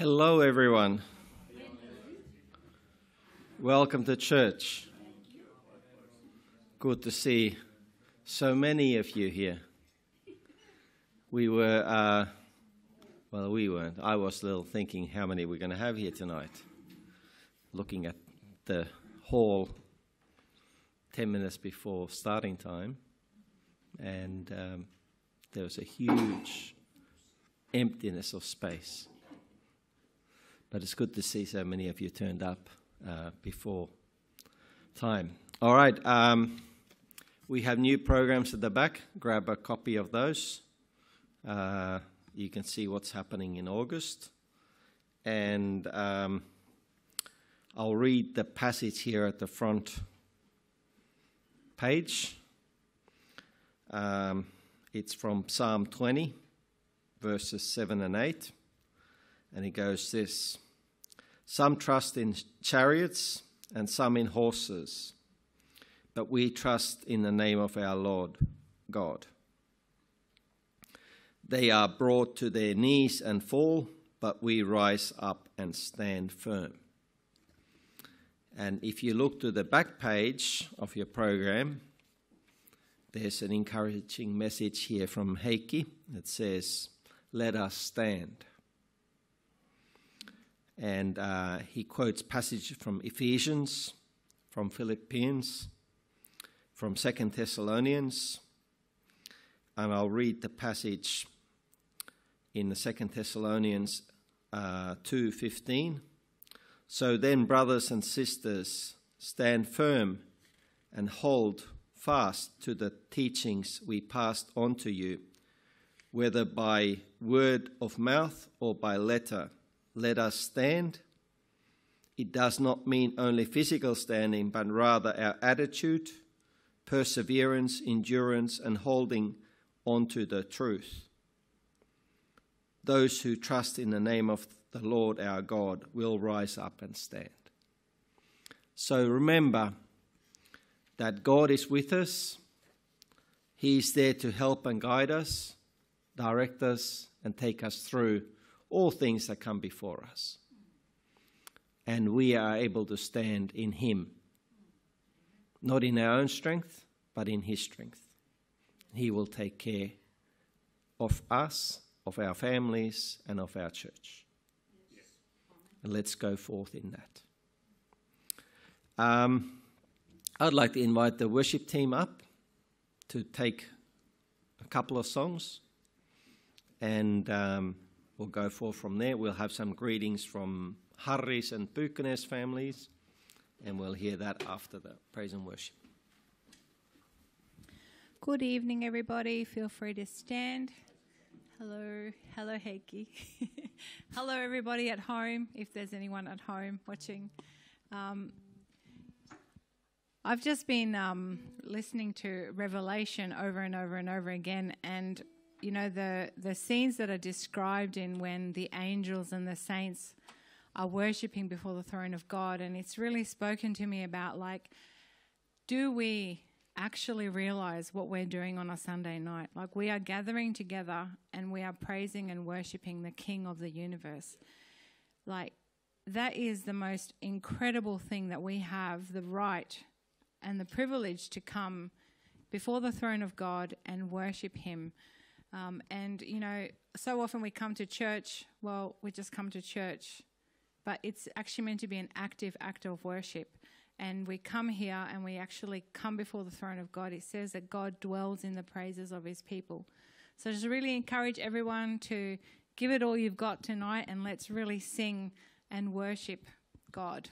Hello, everyone. Welcome to church. Good to see so many of you here. We were, uh, well, we weren't. I was a little thinking how many we're going to have here tonight. Looking at the hall 10 minutes before starting time, and um, there was a huge emptiness of space. But it's good to see so many of you turned up uh, before time. All right, um, we have new programs at the back. Grab a copy of those. Uh, you can see what's happening in August. And um, I'll read the passage here at the front page. Um, it's from Psalm 20, verses 7 and 8. And he goes this Some trust in chariots and some in horses, but we trust in the name of our Lord God. They are brought to their knees and fall, but we rise up and stand firm. And if you look to the back page of your program, there's an encouraging message here from Heikki that says, Let us stand. And uh, he quotes passages from Ephesians, from Philippians, from Second Thessalonians, and I'll read the passage in the Second Thessalonians uh, two fifteen. So then, brothers and sisters, stand firm and hold fast to the teachings we passed on to you, whether by word of mouth or by letter let us stand, it does not mean only physical standing, but rather our attitude, perseverance, endurance, and holding on to the truth. Those who trust in the name of the Lord our God will rise up and stand. So remember that God is with us. He is there to help and guide us, direct us, and take us through all things that come before us. And we are able to stand in Him, not in our own strength, but in His strength. He will take care of us, of our families, and of our church. And let's go forth in that. Um, I'd like to invite the worship team up to take a couple of songs and. Um, we'll go forth from there. We'll have some greetings from Harris and Pukenes families, and we'll hear that after the praise and worship. Good evening, everybody. Feel free to stand. Hello, hello, Heikki. hello, everybody at home, if there's anyone at home watching. Um, I've just been um, listening to Revelation over and over and over again, and you know the the scenes that are described in when the angels and the saints are worshiping before the throne of God and it's really spoken to me about like do we actually realize what we're doing on a Sunday night? Like we are gathering together and we are praising and worshiping the king of the universe. Like that is the most incredible thing that we have the right and the privilege to come before the throne of God and worship him um, and, you know, so often we come to church, well, we just come to church, but it's actually meant to be an active act of worship. And we come here and we actually come before the throne of God. It says that God dwells in the praises of his people. So just really encourage everyone to give it all you've got tonight and let's really sing and worship God.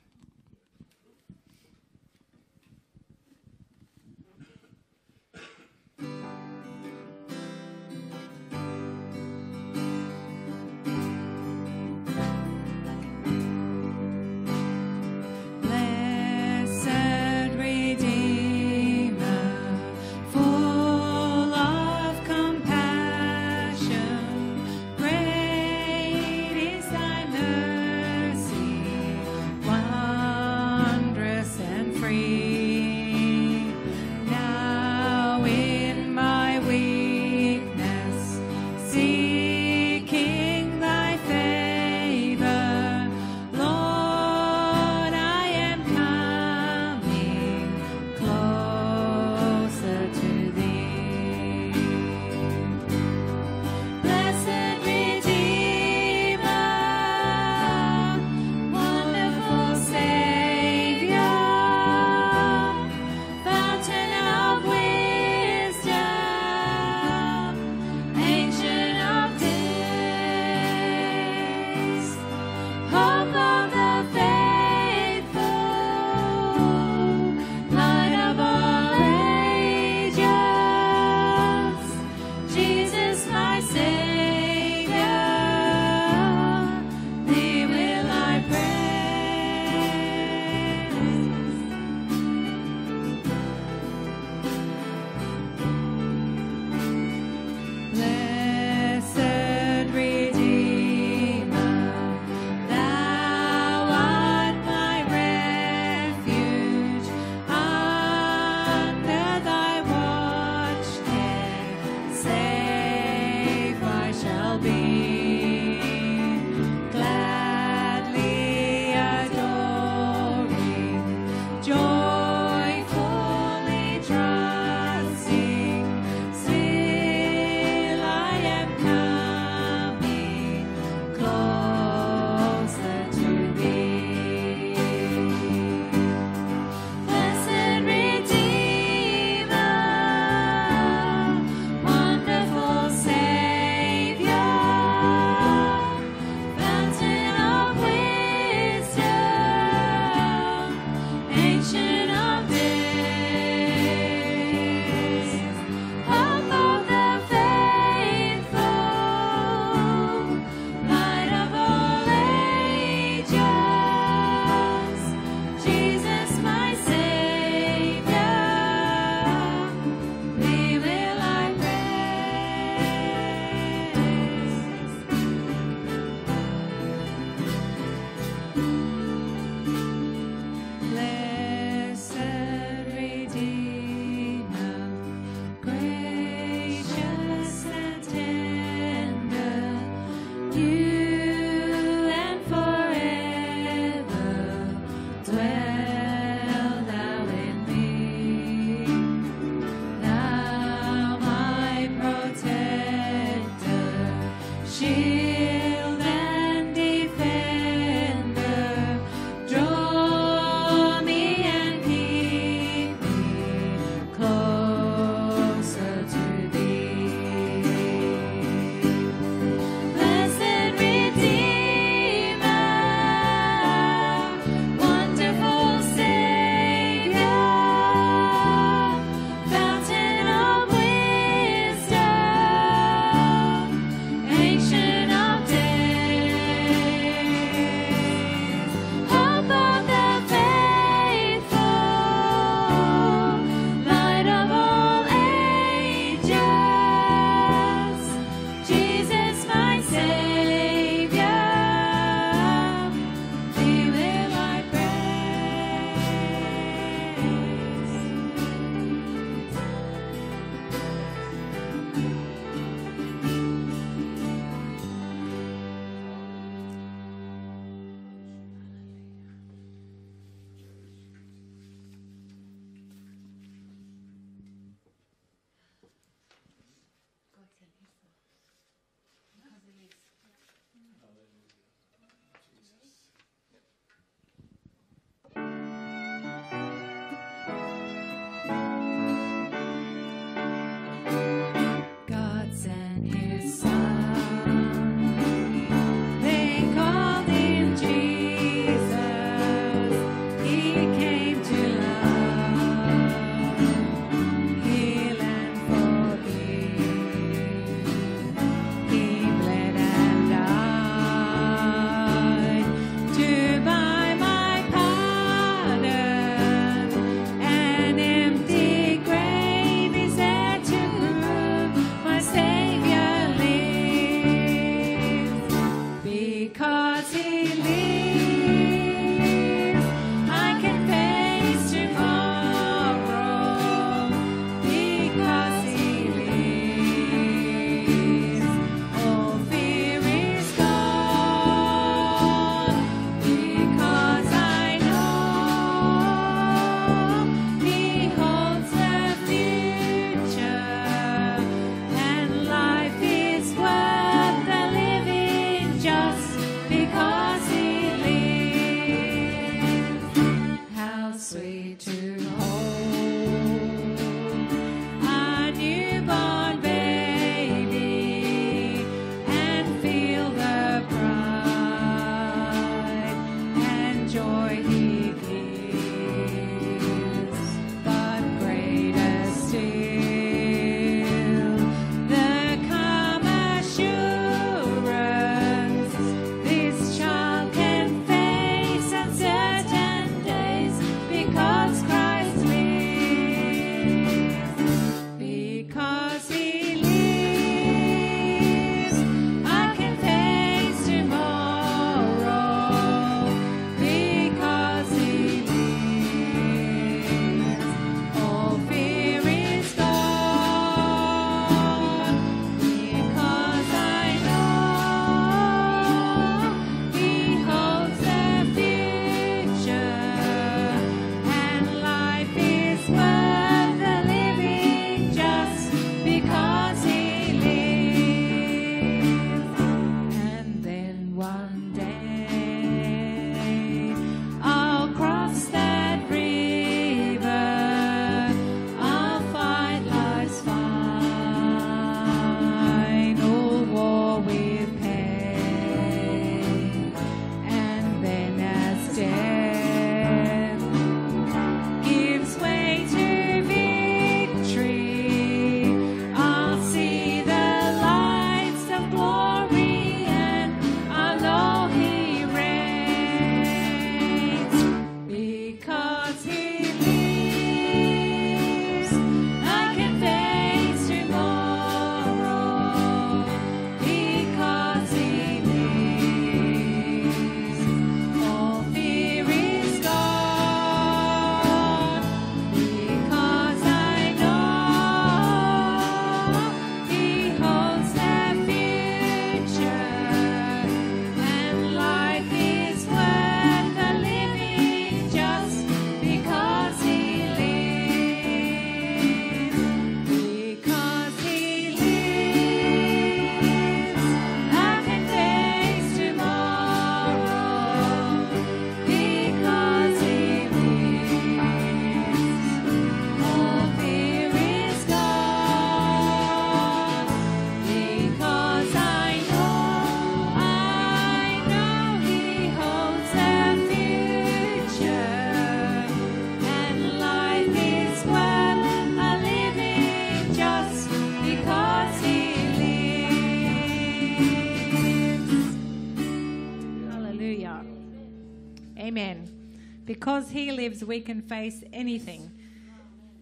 Because He lives, we can face anything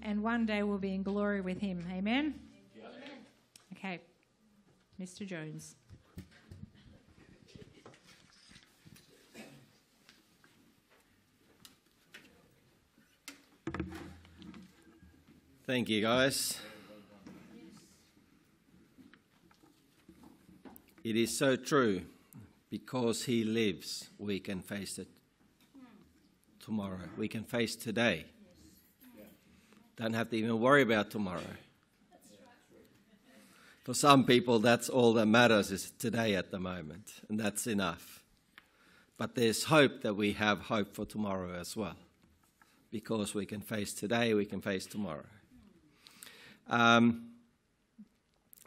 and one day we'll be in glory with him. Amen? Okay. Mr. Jones. Thank you, guys. It is so true. Because He lives, we can face it tomorrow. We can face today. Don't have to even worry about tomorrow. For some people, that's all that matters is today at the moment, and that's enough. But there's hope that we have hope for tomorrow as well. Because we can face today, we can face tomorrow. Um,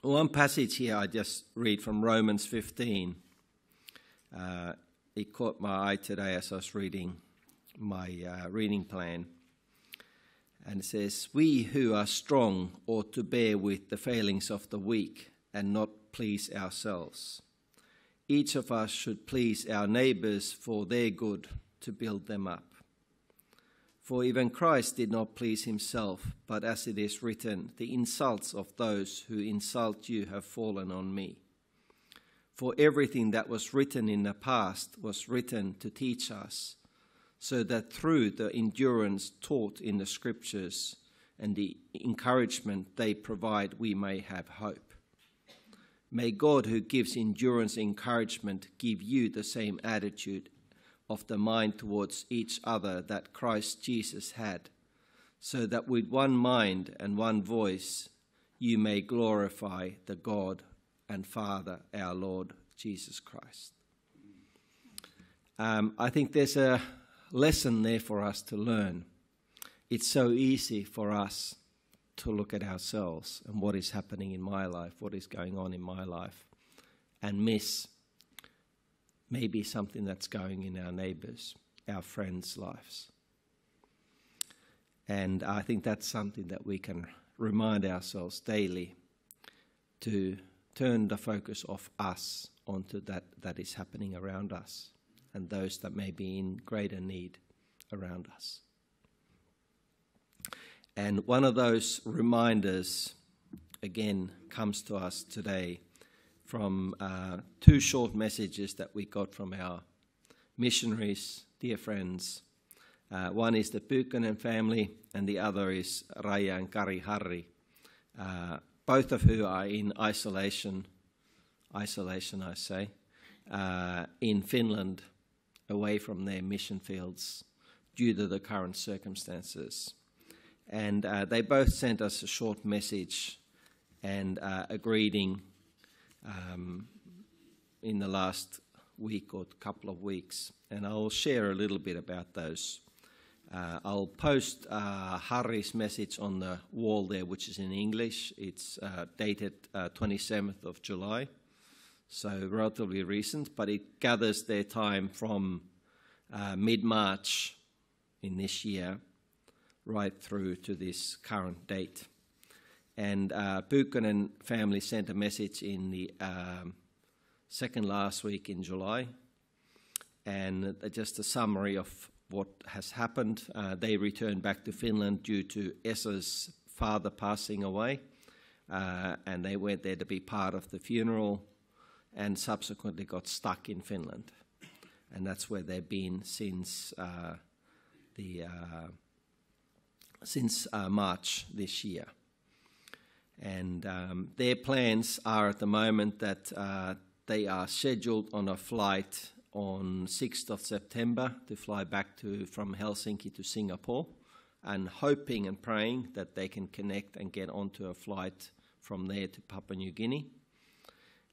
one passage here I just read from Romans 15. Uh, it caught my eye today as I was reading my uh, reading plan. And it says, We who are strong ought to bear with the failings of the weak and not please ourselves. Each of us should please our neighbours for their good to build them up. For even Christ did not please himself, but as it is written, the insults of those who insult you have fallen on me. For everything that was written in the past was written to teach us, so that through the endurance taught in the Scriptures and the encouragement they provide, we may have hope. May God, who gives endurance encouragement, give you the same attitude of the mind towards each other that Christ Jesus had, so that with one mind and one voice you may glorify the God and Father, our Lord Jesus Christ. Um, I think there's a lesson there for us to learn. It's so easy for us to look at ourselves and what is happening in my life, what is going on in my life, and miss maybe something that's going in our neighbours, our friends' lives. And I think that's something that we can remind ourselves daily to turn the focus of us onto that that is happening around us and those that may be in greater need around us. And one of those reminders, again, comes to us today from uh, two short messages that we got from our missionaries, dear friends. Uh, one is the Pykkönen family, and the other is Raya and Kari Harri, uh, both of who are in isolation, isolation, I say, uh, in Finland, away from their mission fields due to the current circumstances. And uh, they both sent us a short message and uh, a greeting um, in the last week or couple of weeks, and I'll share a little bit about those. Uh, I'll post uh, Harri's message on the wall there, which is in English. It's uh, dated 27th of July, so relatively recent, but it gathers their time from mid March in this year right through to this current date. And uh, family sent a message in the um, second last week in July, and uh, just a summary of what has happened. Uh, they returned back to Finland due to Essa's father passing away, uh, and they went there to be part of the funeral, and subsequently got stuck in Finland, and that's where they've been since uh, the uh, since uh, March this year. And um, their plans are at the moment that uh, they are scheduled on a flight on 6th of September to fly back to from Helsinki to Singapore, and hoping and praying that they can connect and get onto a flight from there to Papua New Guinea.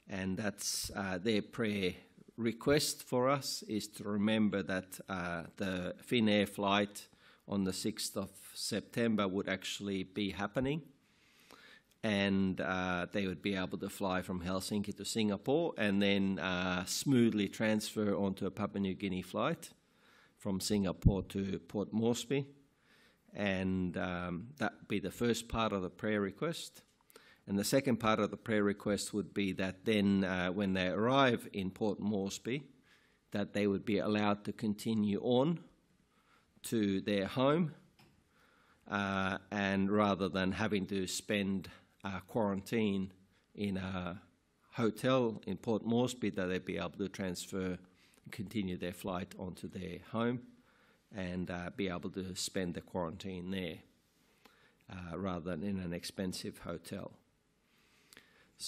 And that's uh, their prayer request for us is to remember that uh, the Finnair flight on the 6th of September would actually be happening and uh, they would be able to fly from Helsinki to Singapore and then uh, smoothly transfer onto a Papua New Guinea flight from Singapore to Port Moresby. And um, that would be the first part of the prayer request. And the second part of the prayer request would be that then, uh, when they arrive in Port Moresby, that they would be allowed to continue on to their home, uh, and rather than having to spend uh, quarantine in a hotel in Port Moresby that they'd be able to transfer and continue their flight onto their home and uh, be able to spend the quarantine there uh, rather than in an expensive hotel.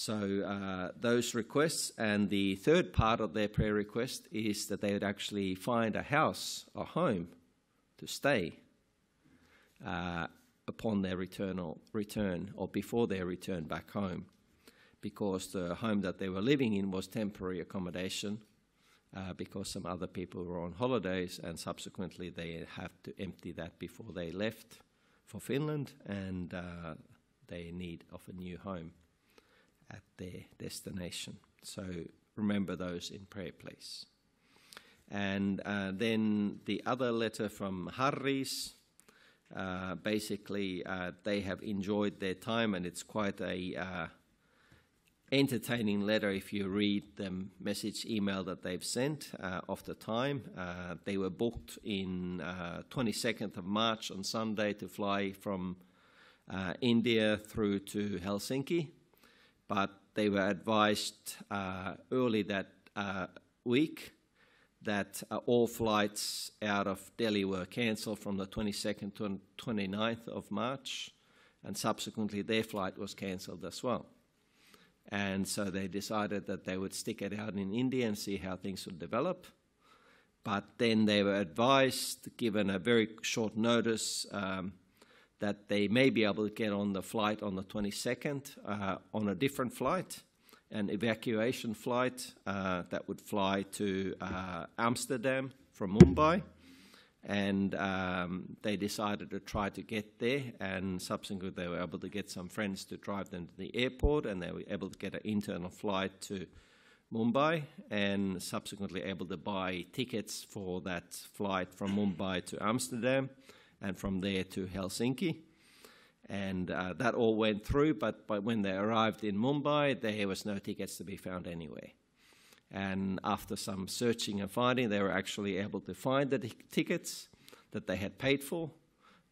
So, uh, those requests, and the third part of their prayer request is that they would actually find a house, a home to stay uh, upon their return or, return or before their return back home. Because the home that they were living in was temporary accommodation uh, because some other people were on holidays and subsequently they have to empty that before they left for Finland and uh, they need of a new home at their destination. So remember those in prayer, please. And uh, then the other letter from Harris uh, basically, uh, they have enjoyed their time, and it's quite a uh, entertaining letter if you read the message email that they've sent uh, of the time. Uh, they were booked in 22nd of March on Sunday to fly from India through to Helsinki, but they were advised early that week that uh, all flights out of Delhi were cancelled from the 22nd to 29th of March, and subsequently their flight was cancelled as well. And so they decided that they would stick it out in India and see how things would develop. But then they were advised, given a very short notice, um, that they may be able to get on the flight on the 22nd uh, on a different flight an evacuation flight uh, that would fly to uh, Amsterdam from Mumbai. And um, they decided to try to get there, and subsequently, they were able to get some friends to drive them to the airport, and they were able to get an internal flight to Mumbai, and subsequently able to buy tickets for that flight from Mumbai to Amsterdam, and from there to Helsinki and uh, that all went through. But, but when they arrived in Mumbai, there was no tickets to be found anywhere. And after some searching and finding, they were actually able to find the tickets that they had paid for,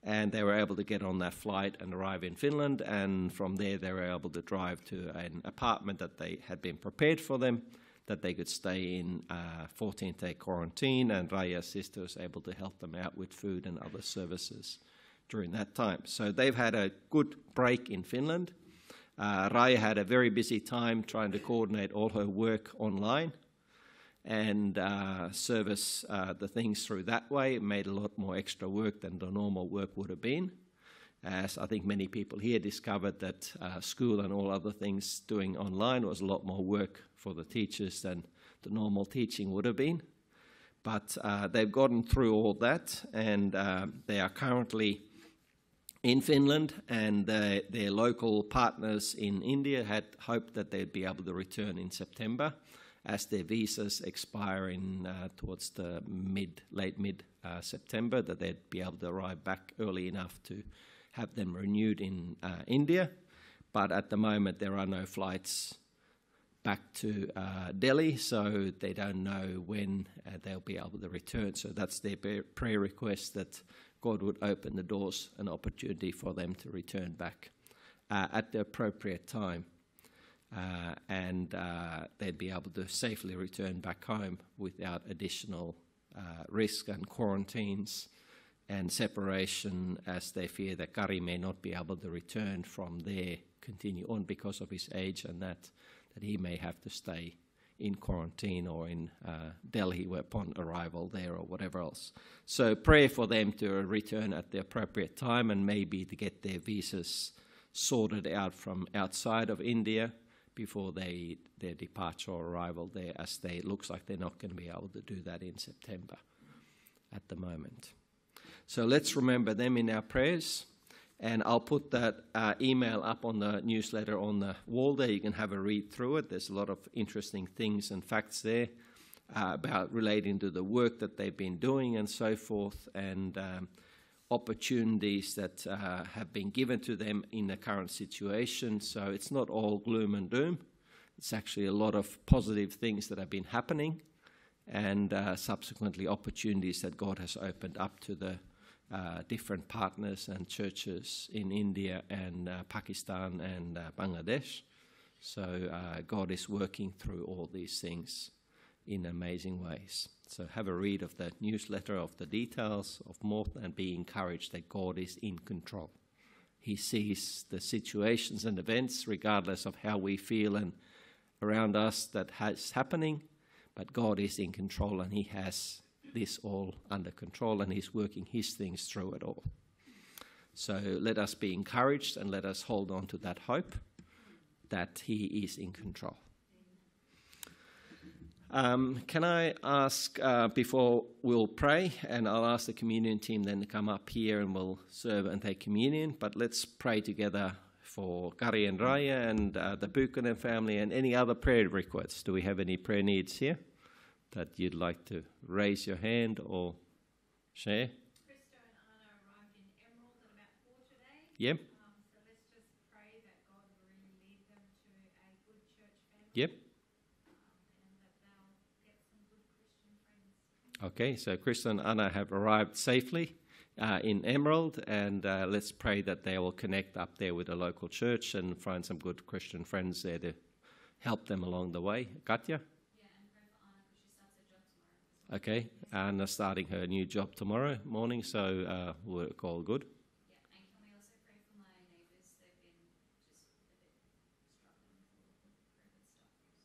and they were able to get on that flight and arrive in Finland. And from there, they were able to drive to an apartment that they had been prepared for them, that they could stay in uh, 14-day quarantine. And Raya's sister was able to help them out with food and other services during that time. So they've had a good break in Finland. Uh, Raya had a very busy time trying to coordinate all her work online and uh, service uh, the things through that way. It made a lot more extra work than the normal work would have been. As I think many people here discovered that uh, school and all other things doing online was a lot more work for the teachers than the normal teaching would have been. But uh, they've gotten through all that and uh, they are currently in Finland, and their local partners in India had hoped that they'd be able to return in September as their visas expire in uh, towards the mid, late mid uh, September, that they'd be able to arrive back early enough to have them renewed in uh, India. But at the moment, there are no flights back to uh, Delhi, so they don't know when uh, they'll be able to return. So that's their prayer request that God would open the doors and opportunity for them to return back uh, at the appropriate time. Uh, and uh, they'd be able to safely return back home without additional risk and quarantines and separation as they fear that Kari may not be able to return from there, continue on because of his age and that that he may have to stay in quarantine or in uh, Delhi upon arrival there or whatever else. So pray for them to return at the appropriate time and maybe to get their visas sorted out from outside of India before they their departure or arrival there, as they looks like they're not going to be able to do that in September at the moment. So let's remember them in our prayers. And I'll put that uh, email up on the newsletter on the wall there. You can have a read through it. There's a lot of interesting things and facts there uh, about relating to the work that they've been doing and so forth, and um, opportunities that uh, have been given to them in the current situation. So it's not all gloom and doom. It's actually a lot of positive things that have been happening, and uh, subsequently opportunities that God has opened up to the uh, different partners and churches in India and uh, Pakistan and uh, Bangladesh. So uh, God is working through all these things in amazing ways. So have a read of the newsletter of the details of more and be encouraged that God is in control. He sees the situations and events regardless of how we feel and around us that has happening, but God is in control and he has this all under control and He's working His things through it all. So let us be encouraged and let us hold on to that hope that He is in control. Um, can I ask uh, before we'll pray, and I'll ask the communion team then to come up here and we'll serve and take communion. But let's pray together for Kari and Raya and uh, the Buchanan family and any other prayer requests. Do we have any prayer needs here? That you'd like to raise your hand or share? Krista and Anna arrived in Emerald at about four today. Yep. Um, so let's just pray that God will really lead them to a good church family. Yep. Um, and that they'll get some good Christian friends. Okay, so Krista and Anna have arrived safely. Uh, in Emerald, and uh, let's pray that they will connect up there with a local church and find some good Christian friends there to help them along the way. Katya? Okay, Anna starting her new job tomorrow morning, so uh, work all good. Yeah, and can we also pray for my neighbours? They've been just a bit struggling with COVID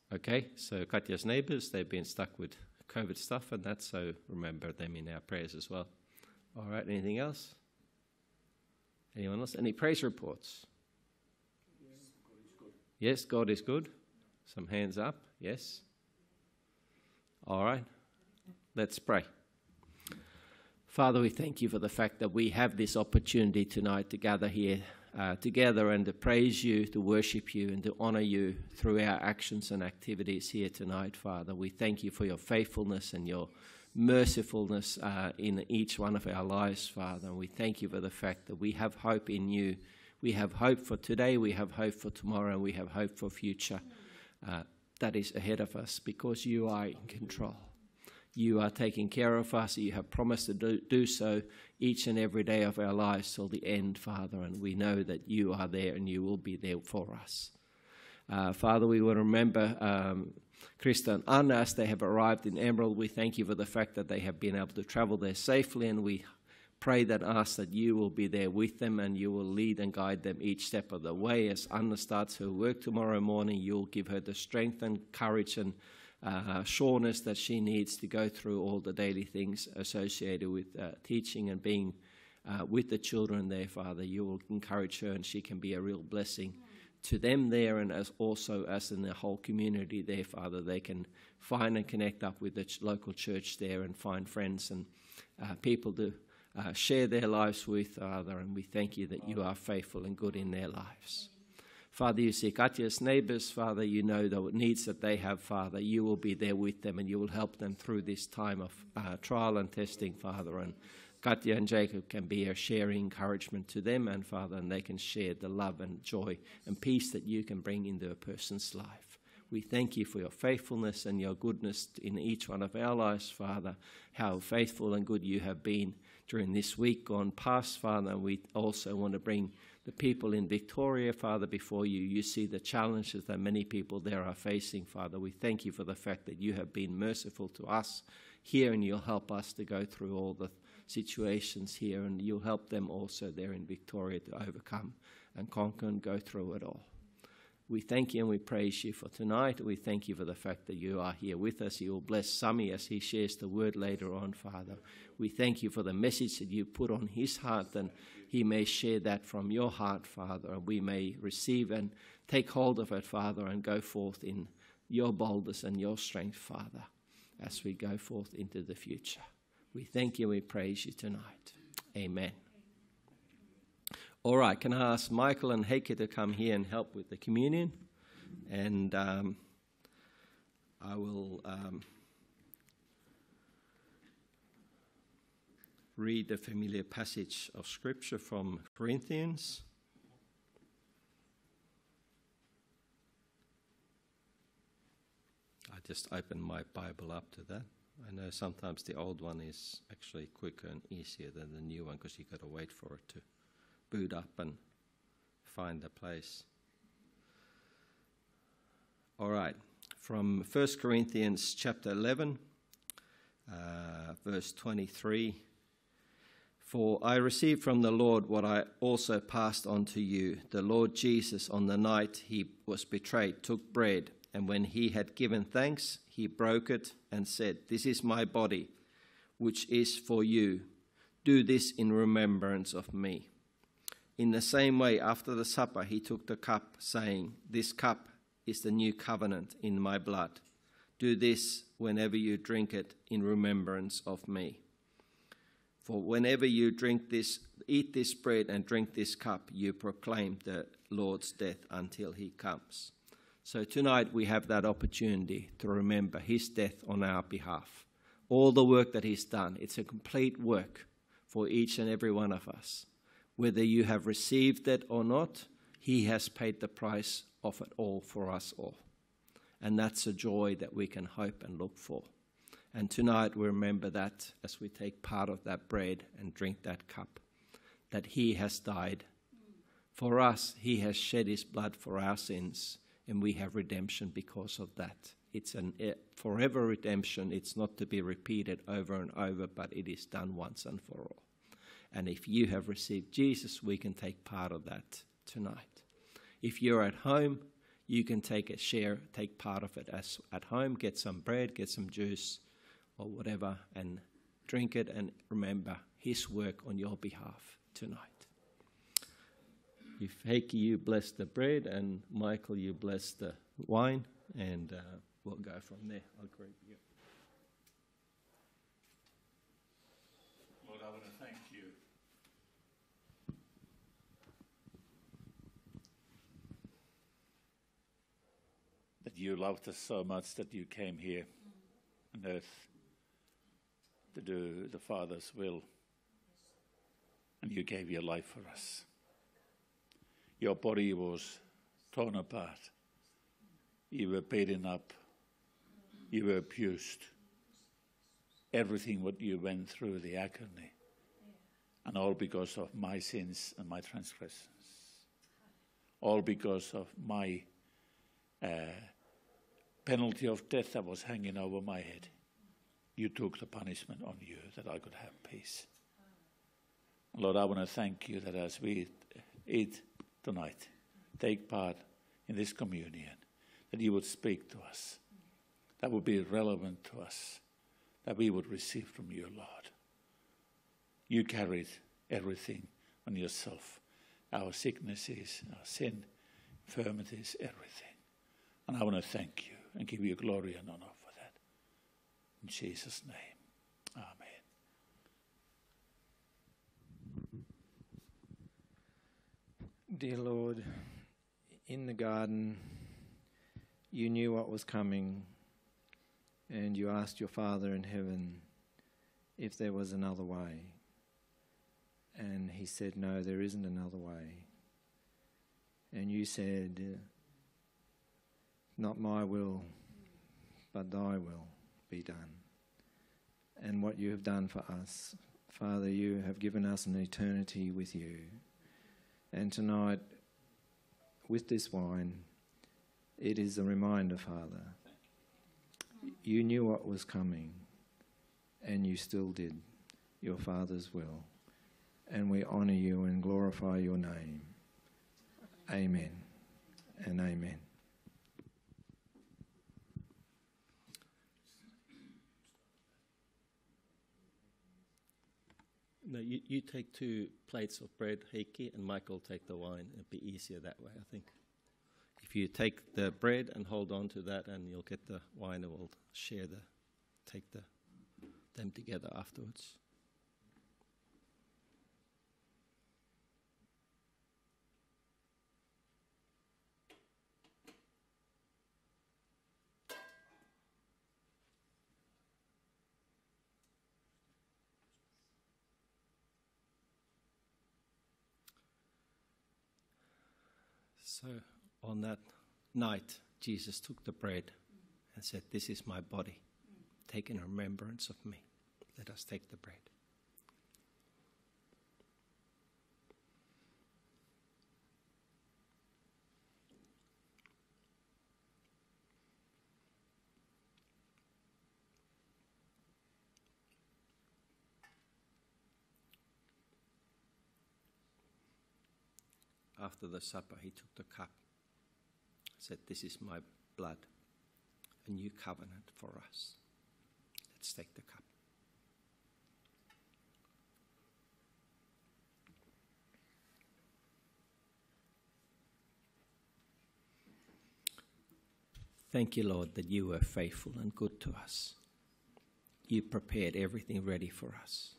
stuff. Okay, so Katya's neighbours, they've been stuck with COVID stuff and that, so remember them in our prayers as well. All right, anything else? Anyone else? Any praise reports? Yes, God is good. Some hands up. Yes. All right. Let's pray. Father, we thank you for the fact that we have this opportunity tonight to gather here uh, together and to praise you, to worship you, and to honor you through our actions and activities here tonight, Father. We thank you for your faithfulness and your mercifulness uh, in each one of our lives, Father. And we thank you for the fact that we have hope in you. We have hope for today, we have hope for tomorrow, we have hope for future uh, that is ahead of us because you are in control. You are taking care of us. You have promised to do, do so each and every day of our lives till the end, Father. And we know that you are there and you will be there for us. Uh, Father, we will remember um, Krista and Anna as they have arrived in Emerald. We thank you for the fact that they have been able to travel there safely, and we pray that ask that you will be there with them and you will lead and guide them each step of the way. As Anna starts her work tomorrow morning, you'll give her the strength and courage and uh, sureness that she needs to go through all the daily things associated with uh, teaching and being uh, with the children there, Father. You will encourage her and she can be a real blessing to them there and as also us in the whole community there, Father. They can find and connect up with the ch- local church there and find friends and uh, people to uh, share their lives with, Father. And we thank you that you are faithful and good in their lives. Father, you see Katya's neighbors, Father, you know the needs that they have, Father. You will be there with them and you will help them through this time of uh, trial and testing, Father. And Katya and Jacob can be a sharing encouragement to them, and Father, and they can share the love and joy and peace that you can bring into a person's life. We thank you for your faithfulness and your goodness in each one of our lives, Father, how faithful and good you have been during this week gone past, Father. And we also want to bring the people in Victoria, Father, before you. You see the challenges that many people there are facing, Father. We thank you for the fact that you have been merciful to us here and you'll help us to go through all the situations here and you'll help them also there in Victoria to overcome and conquer and go through it all. We thank you and we praise you for tonight. We thank you for the fact that you are here with us. You will bless Sami as he shares the word later on, Father. We thank you for the message that you put on his heart and he may share that from your heart, Father, and we may receive and take hold of it, Father, and go forth in your boldness and your strength, Father, as we go forth into the future. We thank you we praise you tonight. Amen. All right, can I ask Michael and Heikki to come here and help with the communion? And um, I will um, read the familiar passage of Scripture from Corinthians. I just opened my Bible up to that. I know sometimes the old one is actually quicker and easier than the new one because you've got to wait for it to boot up and find the place. All right, from 1 Corinthians chapter 11, uh, verse 23. For I received from the Lord what I also passed on to you. The Lord Jesus, on the night he was betrayed, took bread, and when he had given thanks, he broke it and said, This is my body, which is for you. Do this in remembrance of me. In the same way, after the supper, he took the cup, saying, This cup is the new covenant in my blood. Do this whenever you drink it in remembrance of me. For whenever you drink this, eat this bread and drink this cup, you proclaim the Lord's death until he comes. So tonight we have that opportunity to remember his death on our behalf. All the work that he's done, it's a complete work for each and every one of us. Whether you have received it or not, he has paid the price of it all for us all. And that's a joy that we can hope and look for. And tonight we remember that as we take part of that bread and drink that cup, that He has died. For us, He has shed His blood for our sins, and we have redemption because of that. It's a eh, forever redemption. It's not to be repeated over and over, but it is done once and for all. And if you have received Jesus, we can take part of that tonight. If you're at home, you can take a share, take part of it as at home, get some bread, get some juice, or whatever and drink it and remember his work on your behalf tonight. If Heikki, you bless the bread, and Michael, you bless the wine, and uh, we'll go from there. I'll greet you. Lord, I want to thank you. That you loved us so much that you came here on earth to do the Father's will. And you gave your life for us. Your body was torn apart. You were beaten up. You were abused. Everything what you went through, the agony. And all because of my sins and my transgressions. All because of my uh, penalty of death that was hanging over my head you took the punishment on you that I could have peace. Lord, I want to thank you that as we eat tonight, take part in this communion, that you would speak to us, that would be relevant to us, that we would receive from you, Lord. You carried everything on yourself our sicknesses, our sin, infirmities, everything. And I want to thank you and give you glory and honor. In Jesus' name, Amen. Dear Lord, in the garden, you knew what was coming, and you asked your Father in heaven if there was another way. And he said, No, there isn't another way. And you said, Not my will, but thy will be done. And what you have done for us, Father, you have given us an eternity with you. And tonight, with this wine, it is a reminder, Father. You knew what was coming, and you still did your Father's will. And we honour you and glorify your name. Amen and amen. No, you, you take two plates of bread, Heikki, and Michael take the wine. It'll be easier that way, I think. If you take the bread and hold on to that, and you'll get the wine, and we'll share the, take the, them together afterwards. So on that night, Jesus took the bread and said, This is my body. Take in remembrance of me. Let us take the bread. After the supper, he took the cup, said, This is my blood, a new covenant for us. Let's take the cup. Thank you, Lord, that you were faithful and good to us. You prepared everything ready for us,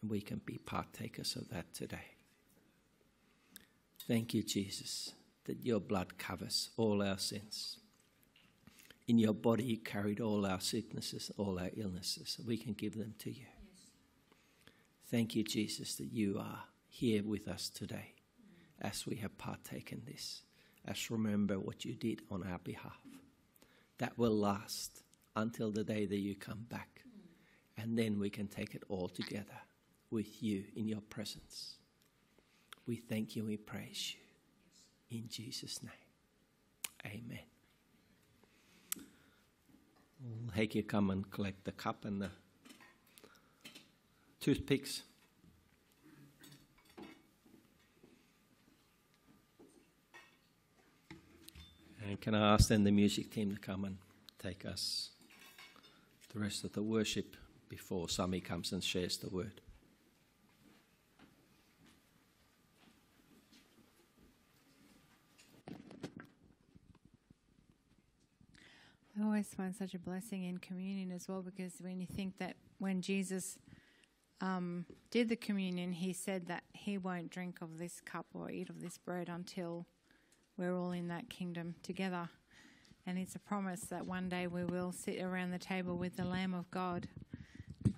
and we can be partakers of that today. Thank you, Jesus, that your blood covers all our sins. In your body, you carried all our sicknesses, all our illnesses. We can give them to you. Thank you, Jesus, that you are here with us today as we have partaken this. As remember what you did on our behalf. That will last until the day that you come back. And then we can take it all together with you in your presence. We thank you we praise you. In Jesus' name. Amen. Will Heikki come and collect the cup and the toothpicks? And can I ask then the music team to come and take us the rest of the worship before Sami comes and shares the word? I always find such a blessing in communion as well because when you think that when Jesus um, did the communion, he said that he won't drink of this cup or eat of this bread until we're all in that kingdom together. And it's a promise that one day we will sit around the table with the Lamb of God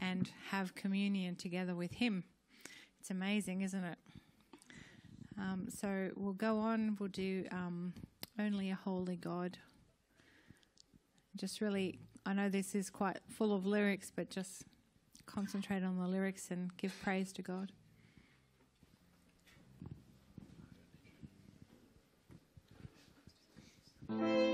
and have communion together with him. It's amazing, isn't it? Um, so we'll go on, we'll do um, Only a Holy God just really, I know this is quite full of lyrics, but just concentrate on the lyrics and give praise to God. Who else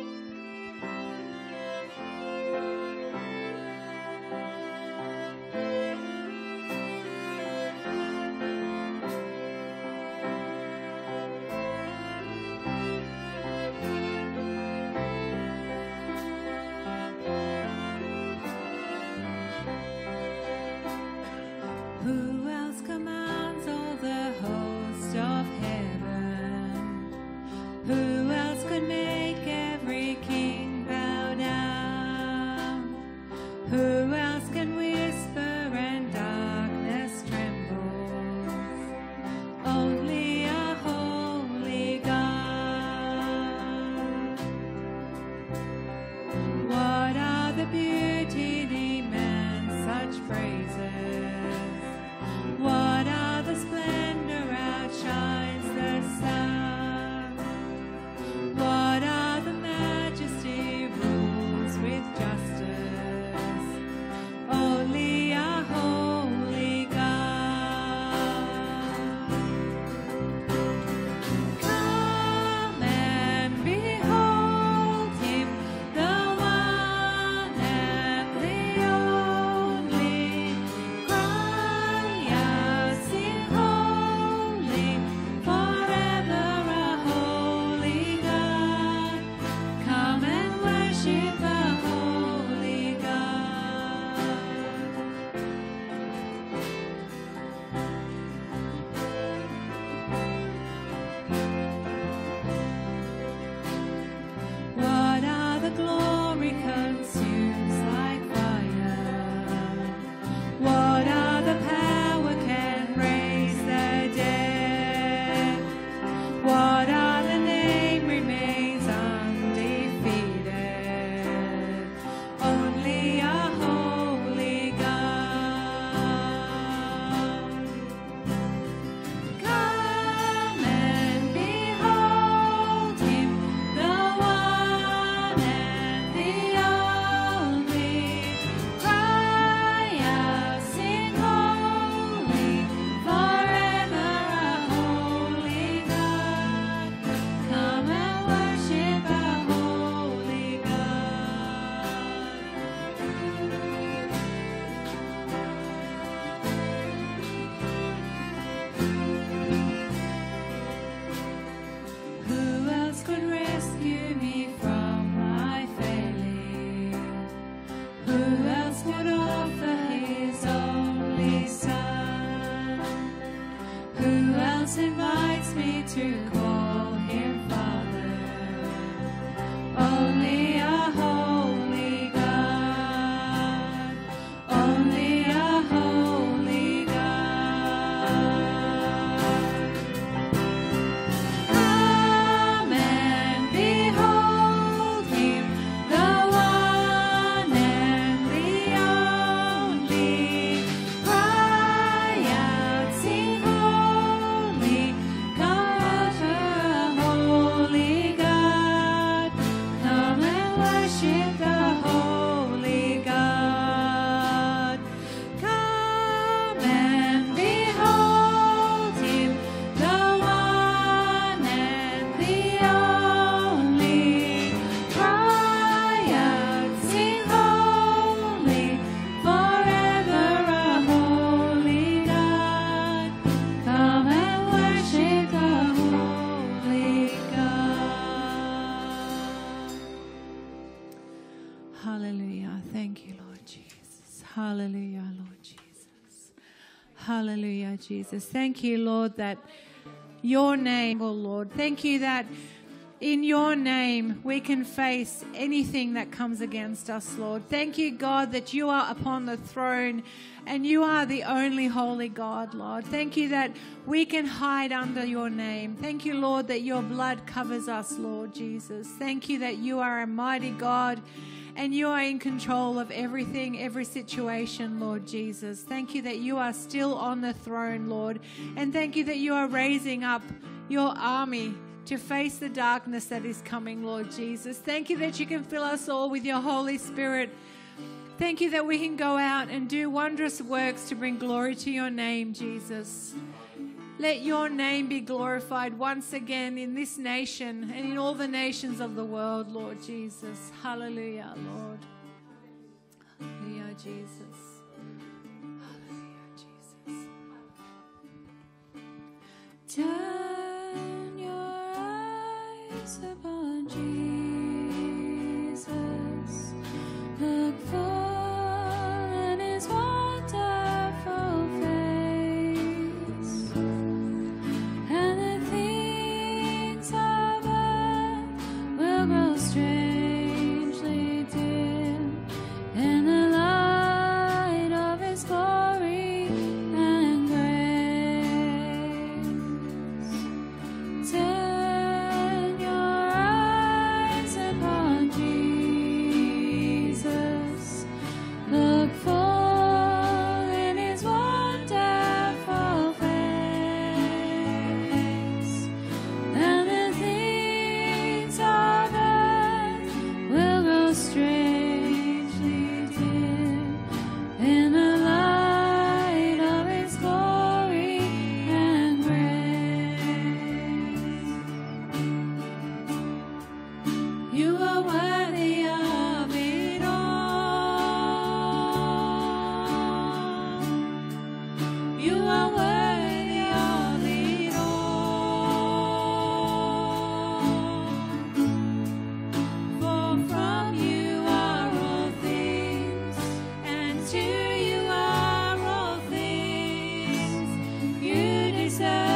Jesus. Thank you, Lord, that your name, oh Lord, thank you that in your name we can face anything that comes against us, Lord. Thank you, God, that you are upon the throne and you are the only holy God, Lord. Thank you that we can hide under your name. Thank you, Lord, that your blood covers us, Lord Jesus. Thank you that you are a mighty God and you are in control of everything, every situation, Lord Jesus. Thank you that you are still on the throne, Lord. And thank you that you are raising up your army to face the darkness that is coming, Lord Jesus. Thank you that you can fill us all with your Holy Spirit. Thank you that we can go out and do wondrous works to bring glory to your name, Jesus. Let your name be glorified once again in this nation and in all the nations of the world, Lord Jesus. Hallelujah, Lord. Hallelujah, Jesus. Hallelujah, Jesus. Turn your eyes upon Jesus. said.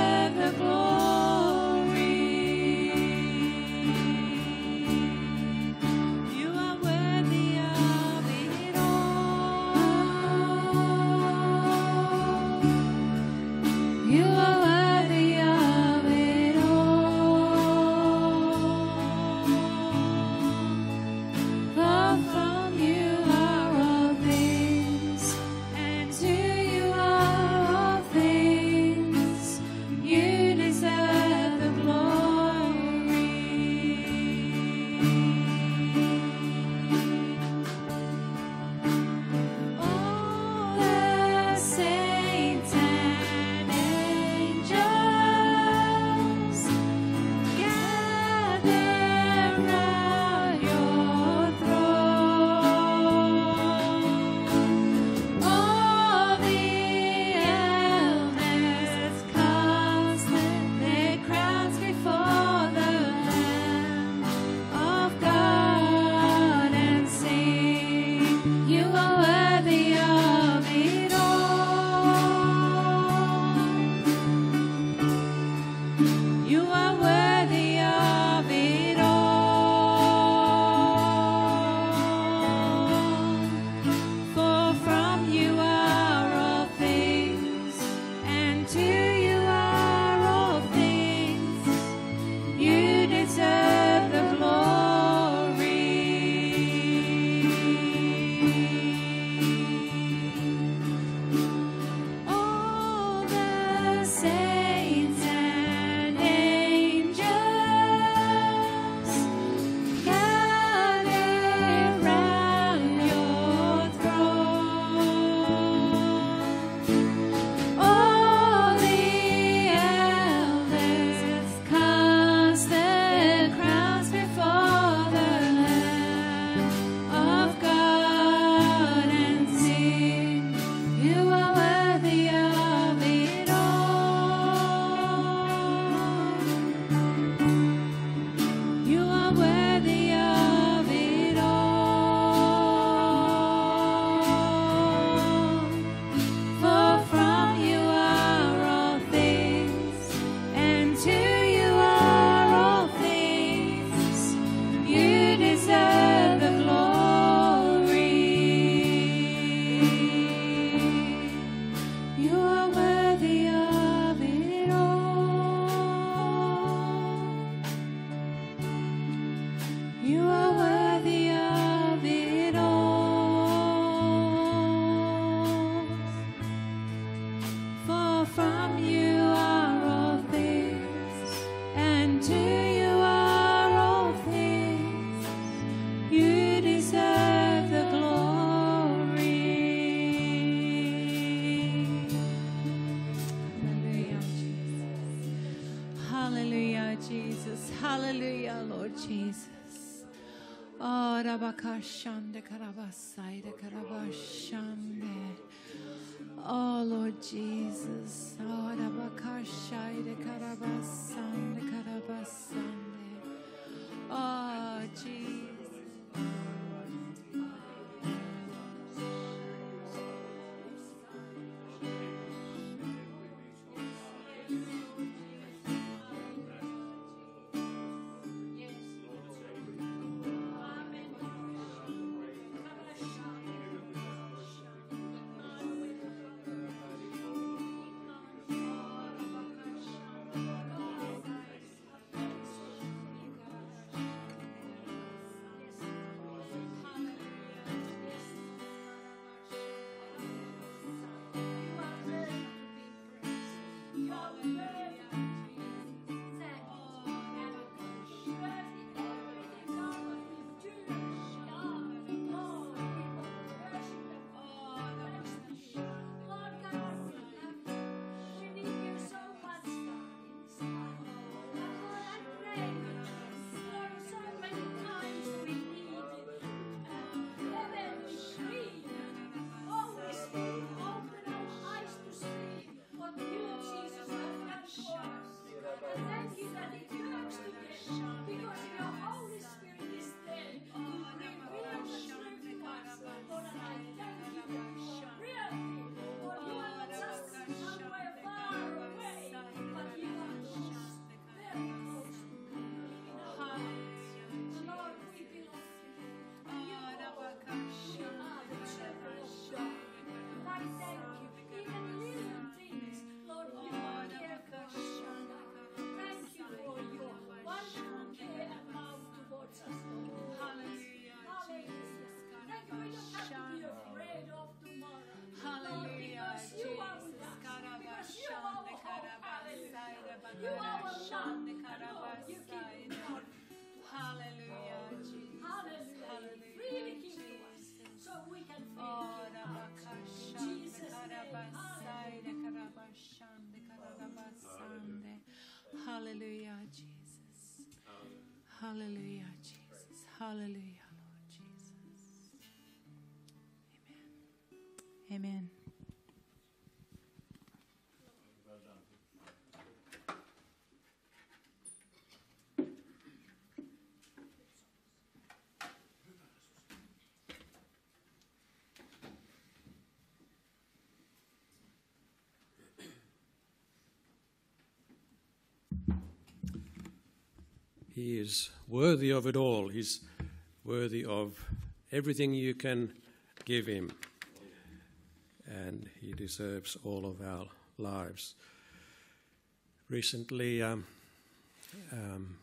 シャンデカラバサ Thank you that You are our love. And Lord, you keep it on. Hallelujah, Jesus. Hallelujah. Really give to us so we can feel it. In Jesus' name. Hallelujah. Hallelujah, Jesus. Hallelujah, Jesus. Hallelujah, He is worthy of it all. He's worthy of everything you can give him. And he deserves all of our lives. Recently, um, um,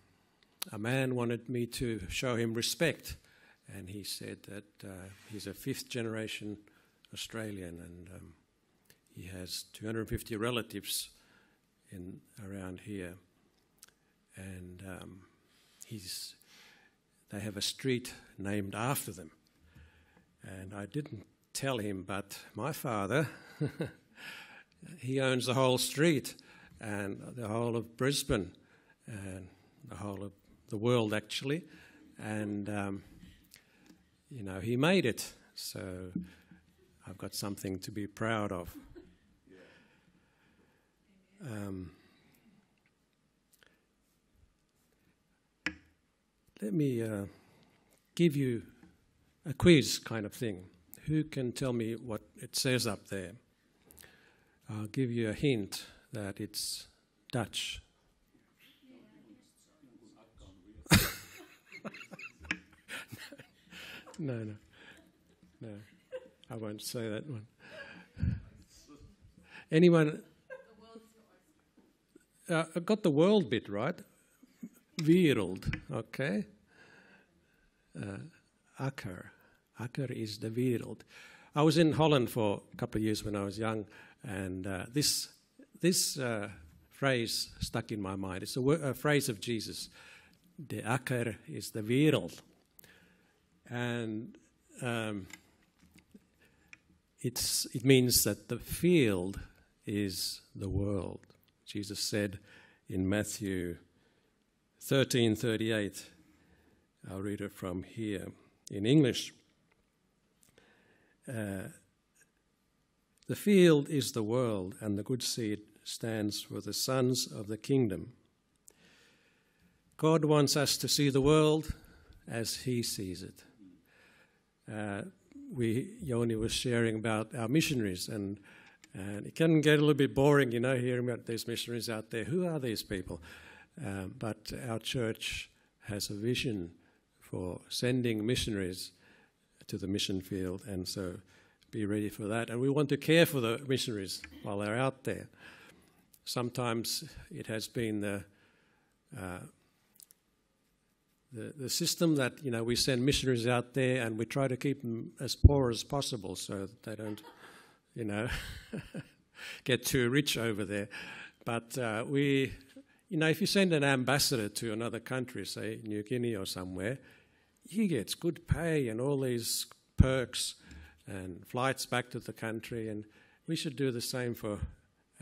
a man wanted me to show him respect, and he said that uh, he's a fifth generation Australian and um, he has 250 relatives in around here. And um, he's, they have a street named after them. And I didn't tell him, but my father, he owns the whole street and the whole of Brisbane and the whole of the world, actually. And, um, you know, he made it. So I've got something to be proud of. Um, let me uh, give you a quiz kind of thing. Who can tell me what it says up there? I'll give you a hint that it's Dutch. no, no, no. I won't say that one. Anyone? Uh, got the world bit right. Wereld, okay. Uh, Akker. Akker is the wereld. I was in Holland for a couple of years when I was young, and uh, this this uh, phrase stuck in my mind. It's a, a phrase of Jesus. The akker is the wereld, and um, it's it means that the field is the world. Jesus said, in Matthew 13:38. I'll read it from here in English. Uh, the field is the world, and the good seed stands for the sons of the kingdom. God wants us to see the world as He sees it. Uh, we Yoni was sharing about our missionaries, and and it can get a little bit boring, you know, hearing about these missionaries out there. Who are these people? Um, but our church has a vision for sending missionaries to the mission field, and so be ready for that. And we want to care for the missionaries while they're out there. Sometimes it has been the uh, the, the system that you know we send missionaries out there and we try to keep them as poor as possible so that they don't you know get too rich over there but uh, we you know if you send an ambassador to another country say new guinea or somewhere he gets good pay and all these perks and flights back to the country and we should do the same for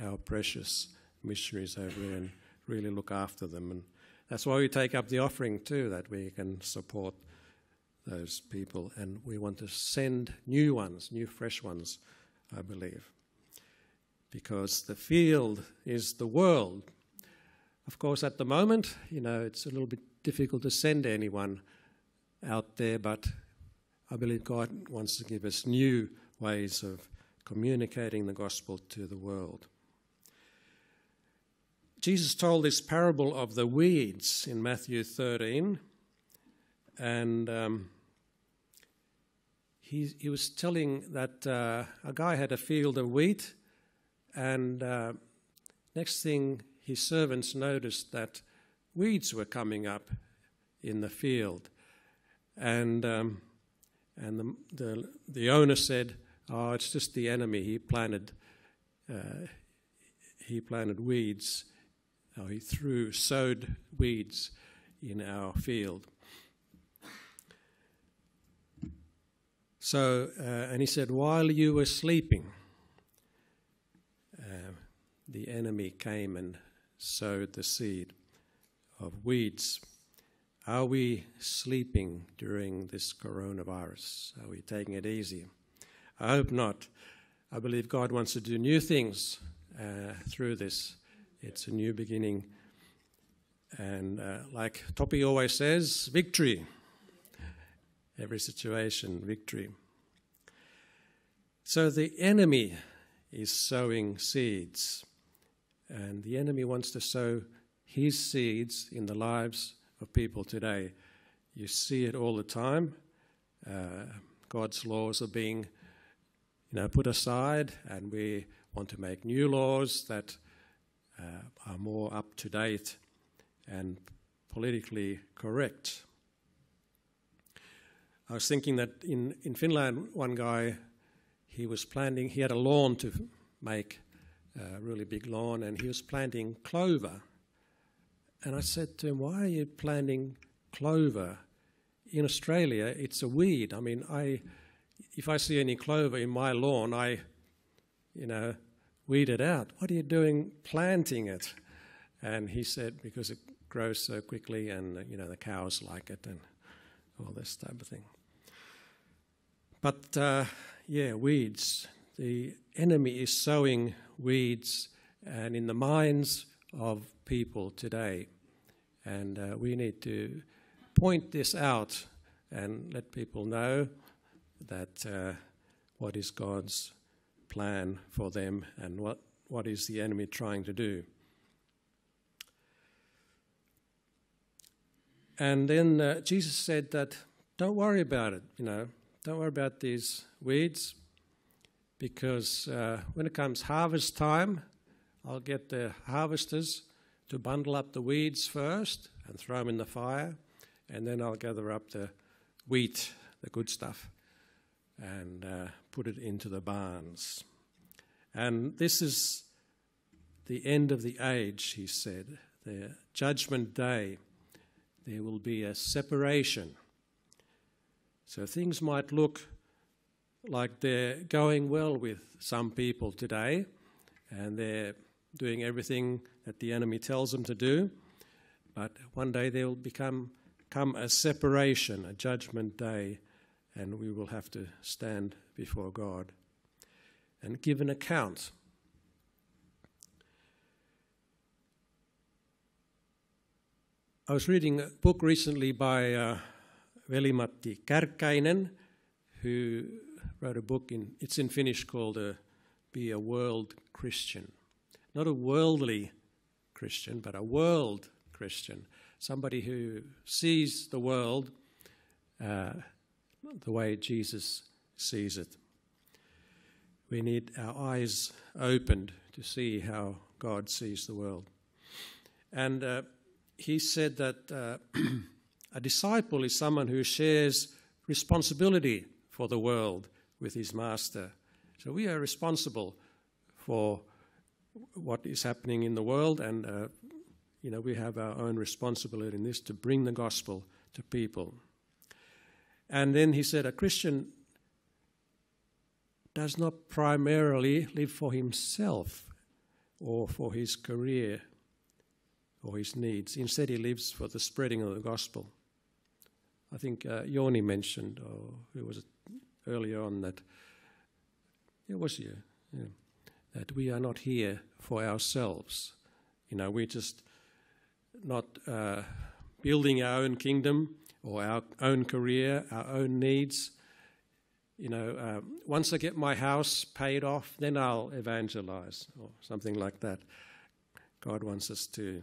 our precious missionaries over there and really look after them and that's why we take up the offering too, that we can support those people. And we want to send new ones, new fresh ones, I believe. Because the field is the world. Of course, at the moment, you know, it's a little bit difficult to send anyone out there, but I believe God wants to give us new ways of communicating the gospel to the world. Jesus told this parable of the weeds in Matthew 13, and um, he, he was telling that uh, a guy had a field of wheat, and uh, next thing his servants noticed that weeds were coming up in the field, and um, and the, the the owner said, "Oh, it's just the enemy. He planted uh, he planted weeds." how he threw, sowed weeds in our field. So, uh, and he said, while you were sleeping, uh, the enemy came and sowed the seed of weeds. Are we sleeping during this coronavirus? Are we taking it easy? I hope not. I believe God wants to do new things uh, through this it's a new beginning. And uh, like Topi always says, victory. Every situation, victory. So the enemy is sowing seeds. And the enemy wants to sow his seeds in the lives of people today. You see it all the time. Uh, God's laws are being you know, put aside, and we want to make new laws that uh, are more up to date and politically correct. I was thinking that in, in Finland, one guy, he was planning, he had a lawn to make, a really big lawn, and he was planting clover. And I said to him, Why are you planting clover? In Australia, it's a weed. I mean, I, if I see any clover in my lawn, I, you know, weed it out. What are you doing planting it? And he said, because it grows so quickly and, you know, the cows like it and all this type of thing. But, uh, yeah, weeds. The enemy is sowing weeds and in the minds of people today. And uh, we need to point this out and let people know that uh, what is God's plan for them and what, what is the enemy trying to do. And then uh, Jesus said that don't worry about it, you know, don't worry about these weeds because uh, when it comes harvest time, I'll get the harvesters to bundle up the weeds first and throw them in the fire, and then I'll gather up the wheat, the good stuff, and uh, put it into the barns. And this is the end of the age, he said, the judgment day. There will be a separation. So things might look like they're going well with some people today, and they're doing everything that the enemy tells them to do, but one day there will become come a separation, a judgment day, and we will have to stand before God and give an account. I was reading a book recently by uh, Veli-Matti Kärkkäinen, who wrote a book in it's in Finnish called uh, "Be a World Christian," not a worldly Christian, but a world Christian, somebody who sees the world uh, the way Jesus sees it. We need our eyes opened to see how God sees the world. And uh, he said that uh, a disciple is someone who shares responsibility for the world with his master. So we are responsible for what is happening in the world, and uh, you know we have our own responsibility in this to bring the gospel to people. And then he said, a Christian does not primarily live for himself or for his career or his needs. Instead, he lives for the spreading of the gospel. I think uh, Yoni mentioned, or who was it earlier on, that it was you, yeah, that we are not here for ourselves. You know, we're just not uh, building our own kingdom or our own career, our own needs. You know, uh, once I get my house paid off, then I'll evangelize or something like that. God wants us to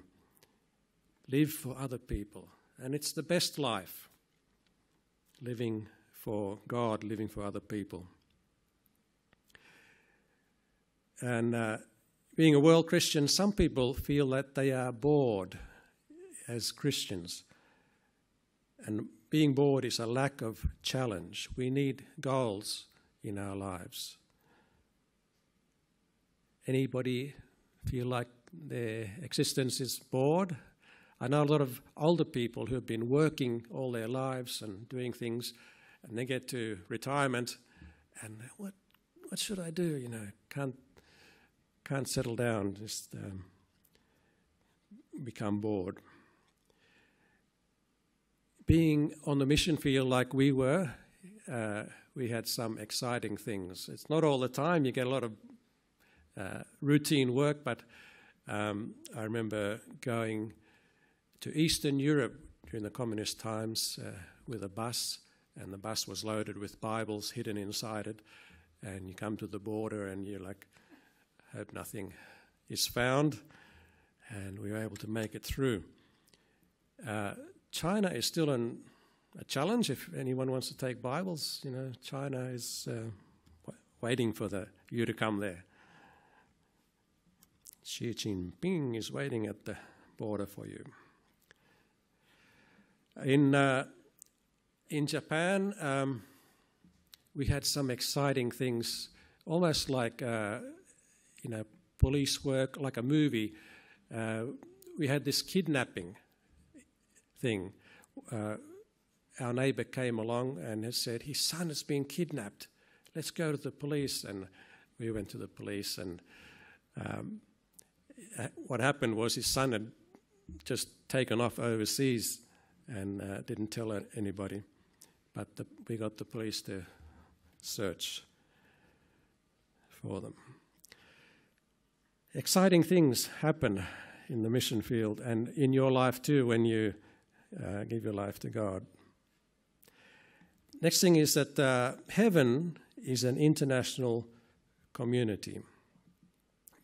live for other people. And it's the best life living for God, living for other people. And uh, being a world Christian, some people feel that they are bored as Christians. And being bored is a lack of challenge. We need goals in our lives. Anybody feel like their existence is bored? I know a lot of older people who have been working all their lives and doing things, and they get to retirement, and what what should I do? You know, can't can't settle down, just um, become bored. Being on the mission field like we were, uh, we had some exciting things. It's not all the time. You get a lot of uh, routine work, but um, I remember going to Eastern Europe during the communist times uh, with a bus, and the bus was loaded with Bibles hidden inside it. And you come to the border, and you're like, hope nothing is found. And we were able to make it through. Uh, China is still an, a challenge if anyone wants to take Bibles. You know, China is uh, waiting for the, you to come there. Xi Jinping is waiting at the border for you. In uh, in Japan, um, we had some exciting things, almost like uh, you know police work, like a movie. Uh, we had this kidnapping thing. Uh, our neighbour came along and has said his son has been kidnapped. Let's go to the police, and we went to the police. And um, uh, what happened was his son had just taken off overseas and uh, didn't tell anybody. But the, we got the police to search for them. Exciting things happen in the mission field and in your life too when you uh, give your life to God. Next thing is that uh, heaven is an international community,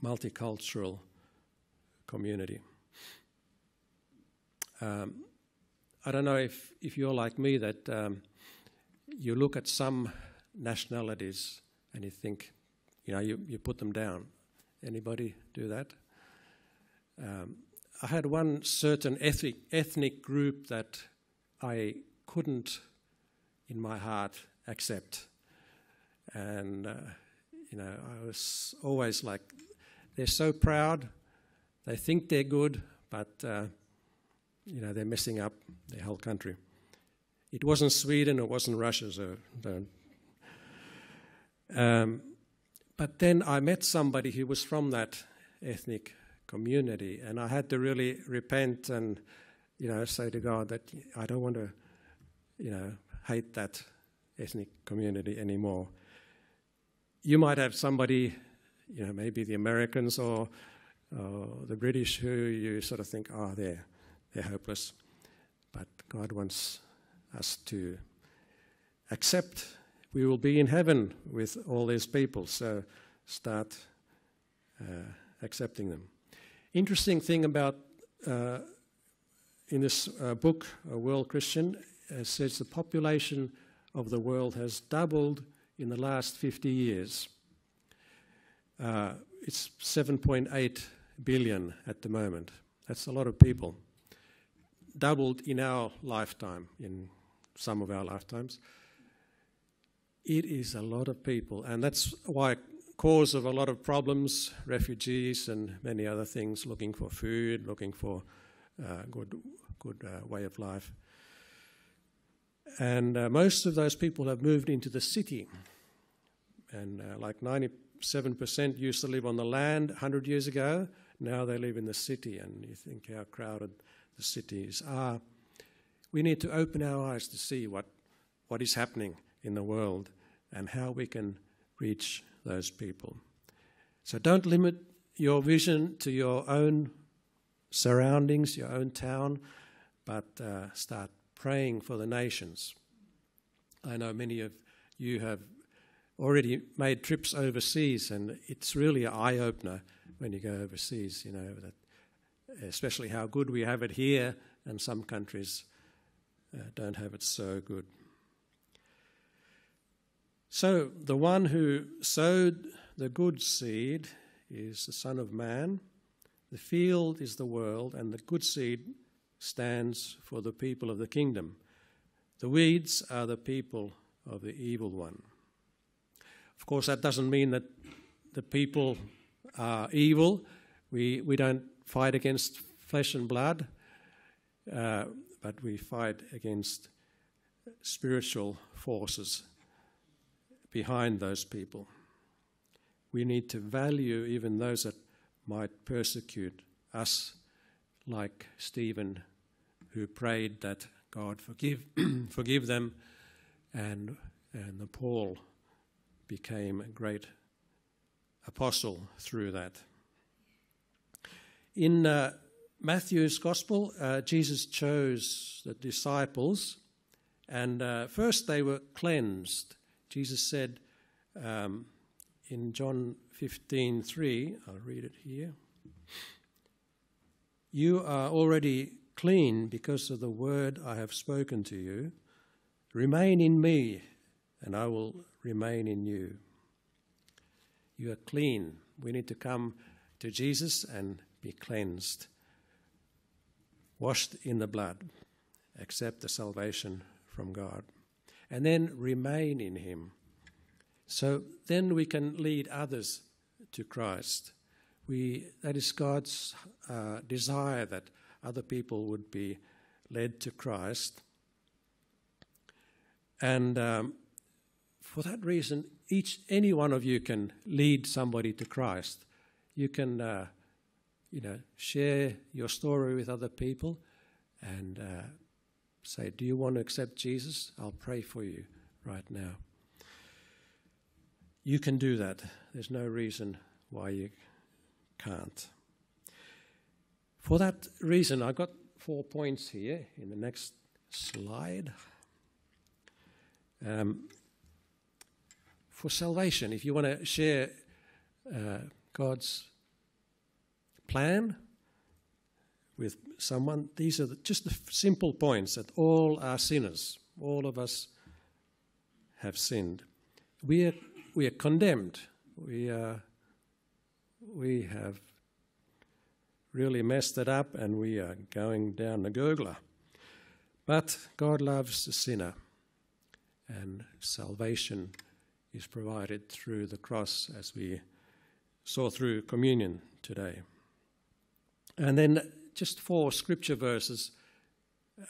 multicultural community. Um, I don't know if, if you're like me that um, you look at some nationalities and you think, you know, you, you put them down. Anybody do that? Um, I had one certain ethnic, ethnic group that I couldn't, in my heart, accept. And, uh, you know, I was always like, they're so proud, they think they're good, but uh, you know, they're messing up their whole country. It wasn't Sweden, it wasn't Russia, so. Um, but then I met somebody who was from that ethnic community. And I had to really repent and, you know, say to God that I don't want to, you know, hate that ethnic community anymore. You might have somebody, you know, maybe the Americans or the British who you sort of think, oh, they're, they're hopeless. But God wants us to accept we will be in heaven with all these people. So start uh, accepting them. Interesting thing about uh, in this uh, book, A World Christian, uh, says the population of the world has doubled in the last 50 years. Uh, it's 7.8 billion at the moment. That's a lot of people. Doubled in our lifetime, in some of our lifetimes. It is a lot of people, and that's why cause of a lot of problems, refugees and many other things, looking for food, looking for uh, good, good uh, way of life. And uh, most of those people have moved into the city. And uh, like 97% used to live on the land 100 years ago. Now they live in the city, and you think how crowded the cities are. We need to open our eyes to see what, what is happening in the world and how we can reach those people. So don't limit your vision to your own surroundings, your own town, but uh, start praying for the nations. I know many of you have already made trips overseas, and it's really an eye opener when you go overseas, you know, especially how good we have it here, and some countries uh, don't have it so good. So, the one who sowed the good seed is the Son of Man, the field is the world, and the good seed stands for the people of the kingdom. The weeds are the people of the evil one. Of course, that doesn't mean that the people are evil. We, we don't fight against flesh and blood, uh, but we fight against spiritual forces behind those people. We need to value even those that might persecute us, like Stephen, who prayed that God forgive, forgive them, and, and the Paul became a great apostle through that. In uh, Matthew's Gospel, uh, Jesus chose the disciples, and uh, first they were cleansed Jesus said um, in John 15:3, I'll read it here. You are already clean because of the word I have spoken to you. Remain in me, and I will remain in you. You are clean. We need to come to Jesus and be cleansed, washed in the blood, accept the salvation from God and then remain in Him. So then we can lead others to Christ. We, that is God's uh, desire that other people would be led to Christ. And um, for that reason, each any one of you can lead somebody to Christ. You can, uh, you know, share your story with other people, and uh, say, Do you want to accept Jesus? I'll pray for you right now. You can do that. There's no reason why you can't. For that reason, I've got four points here in the next slide. Um, for salvation, if you want to share uh, God's plan with someone, these are the, just the simple points that all are sinners. All of us have sinned. We are, we are condemned. We, are, we have really messed it up and we are going down the gurgler. But God loves the sinner, and salvation is provided through the cross as we saw through communion today. And then just four scripture verses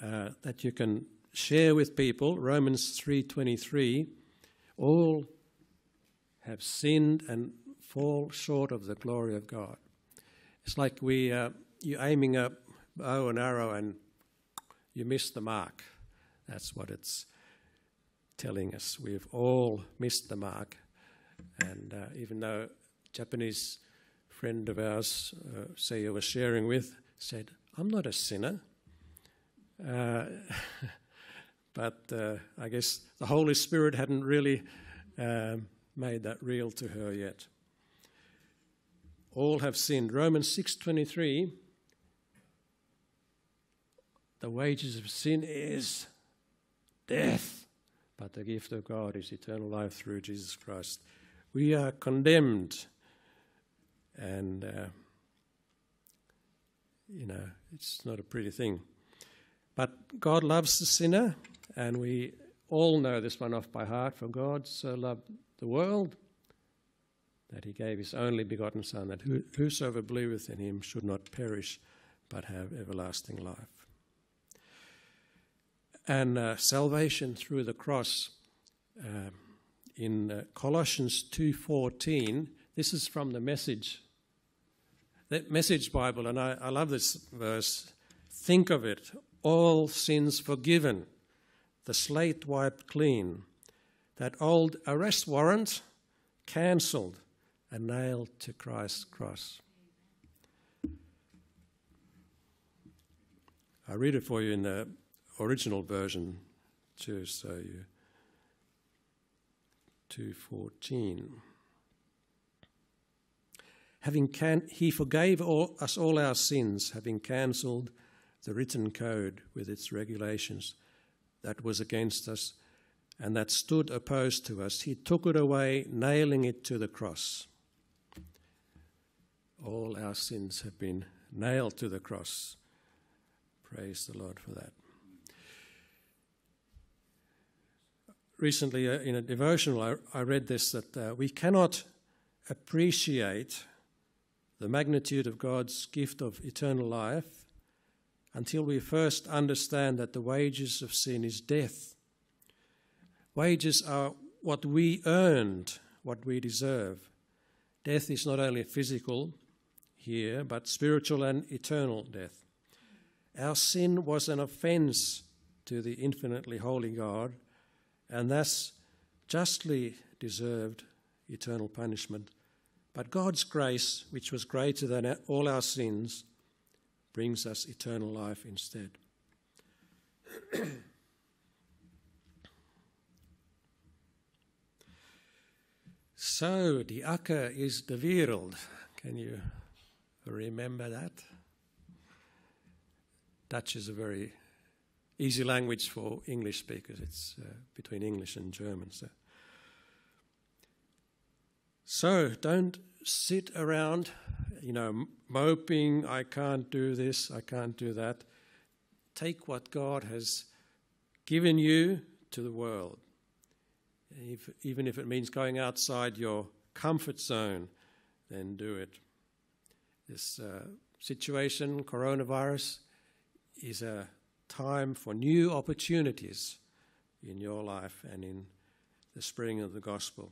uh, that you can share with people. Romans 3:23, all have sinned and fall short of the glory of God. It's like we uh, you're aiming a bow and arrow and you miss the mark. That's what it's telling us. We've all missed the mark, and uh, even though Japanese friend of ours, uh, say I was sharing with, said, "I'm not a sinner." Uh, but uh, I guess the Holy Spirit hadn't really um, made that real to her yet. All have sinned. Romans 6:23 The wages of sin is death, but the gift of God is eternal life through Jesus Christ. We are condemned and uh, you know, it's not a pretty thing. But God loves the sinner, and we all know this one off by heart. For God so loved the world that he gave his only begotten Son, that whosoever believeth in him should not perish, but have everlasting life. And uh, salvation through the cross. Uh, in uh, Colossians 2:14, this is from the Message, the Message Bible, and I, I love this verse. Think of it: all sins forgiven, the slate wiped clean, that old arrest warrant cancelled and nailed to Christ's cross. I read it for you in the original version too, so you 214. Having can, he forgave all, us all our sins, having cancelled the written code with its regulations that was against us and that stood opposed to us. He took it away, nailing it to the cross. All our sins have been nailed to the cross. Praise the Lord for that. Recently, uh, in a devotional, I, I read this that uh, we cannot appreciate the magnitude of God's gift of eternal life until we first understand that the wages of sin is death. Wages are what we earned, what we deserve. Death is not only physical here, but spiritual and eternal death. Our sin was an offense to the infinitely holy God, and thus justly deserved eternal punishment. But God's grace, which was greater than all our sins, brings us eternal life instead. so, the akker is the wereld. Can you remember that? Dutch is a very easy language for English speakers. It's uh, between English and German. So. So don't sit around, you know, moping, I can't do this, I can't do that. Take what God has given you to the world. If, even if it means going outside your comfort zone, then do it. This uh, situation, coronavirus, is a time for new opportunities in your life and in the spring of the gospel.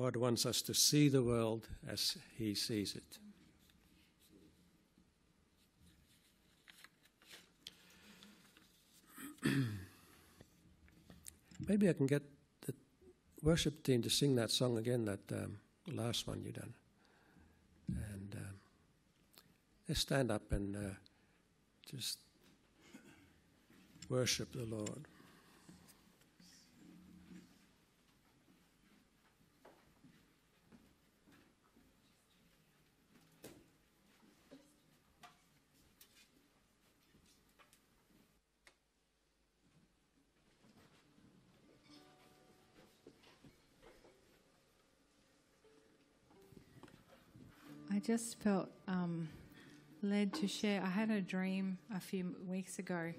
God wants us to see the world as He sees it. Maybe I can get the worship team to sing that song again, that um, last one you done. And um, let's stand up and uh, just worship the Lord. I just felt um, led to share. I had a dream a few weeks ago,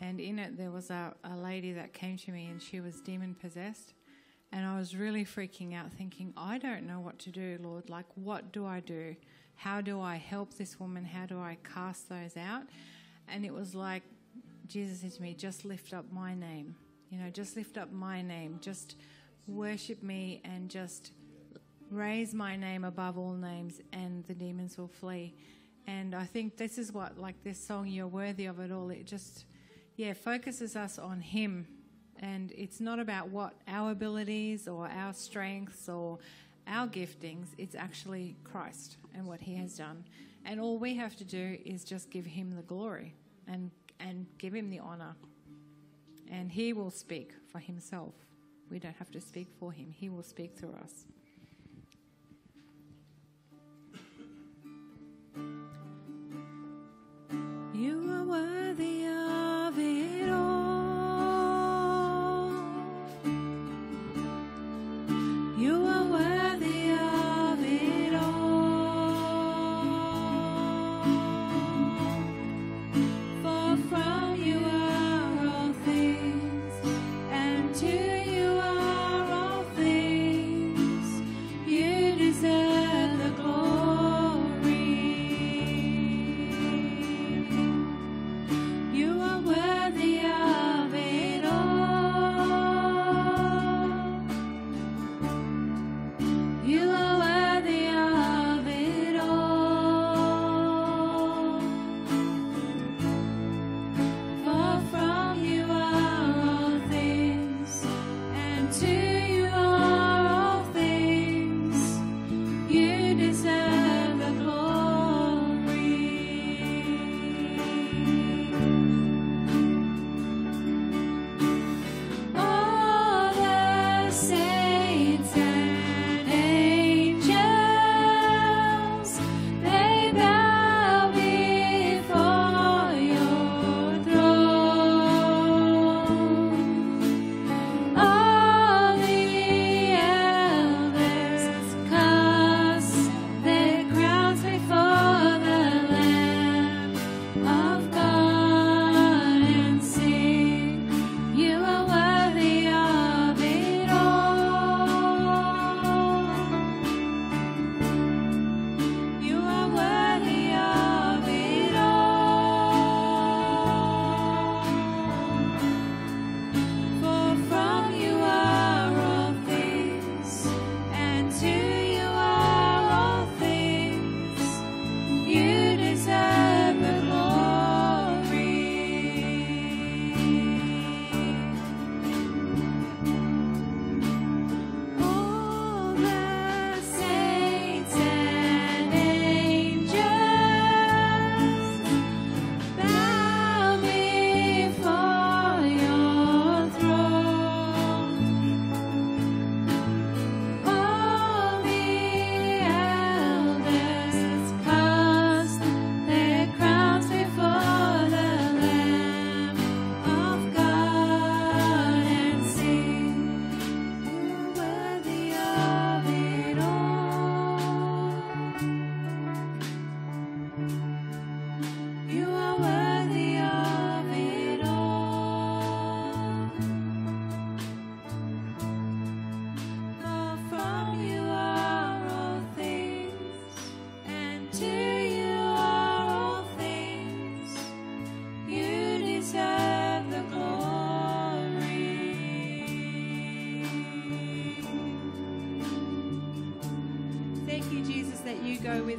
and in it there was a, a lady that came to me, and she was demon possessed. And I was really freaking out, thinking, I don't know what to do, Lord. Like, what do I do? How do I help this woman? How do I cast those out? And it was like Jesus said to me, just lift up my name. You know, just lift up my name. Just worship me and just raise my name above all names, and the demons will flee. And I think this is what, like this song, You're Worthy of It All, it just, yeah, focuses us on Him. And it's not about what our abilities or our strengths or our giftings, it's actually Christ and what He has done. And all we have to do is just give Him the glory and, and give Him the honor. And He will speak for Himself. We don't have to speak for Him, He will speak through us.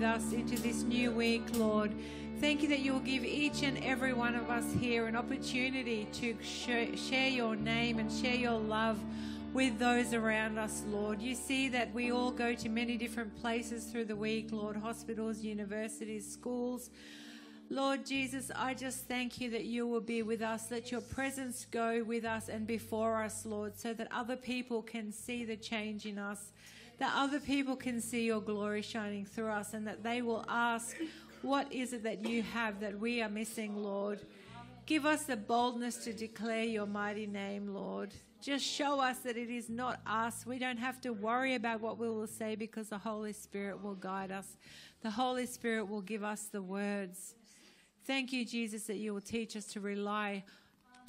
With us into this new week, Lord. Thank you that you will give each and every one of us here an opportunity to sh- share your name and share your love with those around us, Lord. You see that we all go to many different places through the week, Lord hospitals, universities, schools. Lord Jesus, I just thank you that you will be with us. Let your presence go with us and before us, Lord, so that other people can see the change in us, that other people can see your glory shining through us, and that they will ask, What is it that you have that we are missing, Lord? Give us the boldness to declare your mighty name, Lord. Just show us that it is not us. We don't have to worry about what we will say because the Holy Spirit will guide us. The Holy Spirit will give us the words. Thank you, Jesus, that you will teach us to rely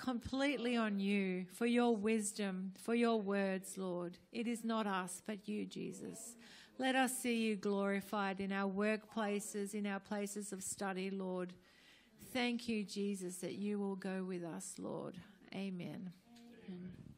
completely on you for your wisdom, for your words, Lord. It is not us, but you, Jesus. Let us see you glorified in our workplaces, in our places of study, Lord. Thank you, Jesus, that you will go with us, Lord. Amen. Amen.